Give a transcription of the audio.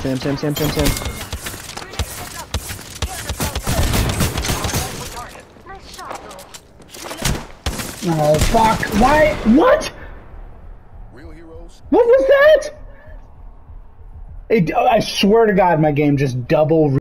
Sam, Sam, Sam, Sam, Sam. Oh fuck! Why? What? Real heroes What was that? It, I swear to God, my game just double.